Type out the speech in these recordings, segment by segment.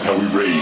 This is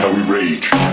how we rage.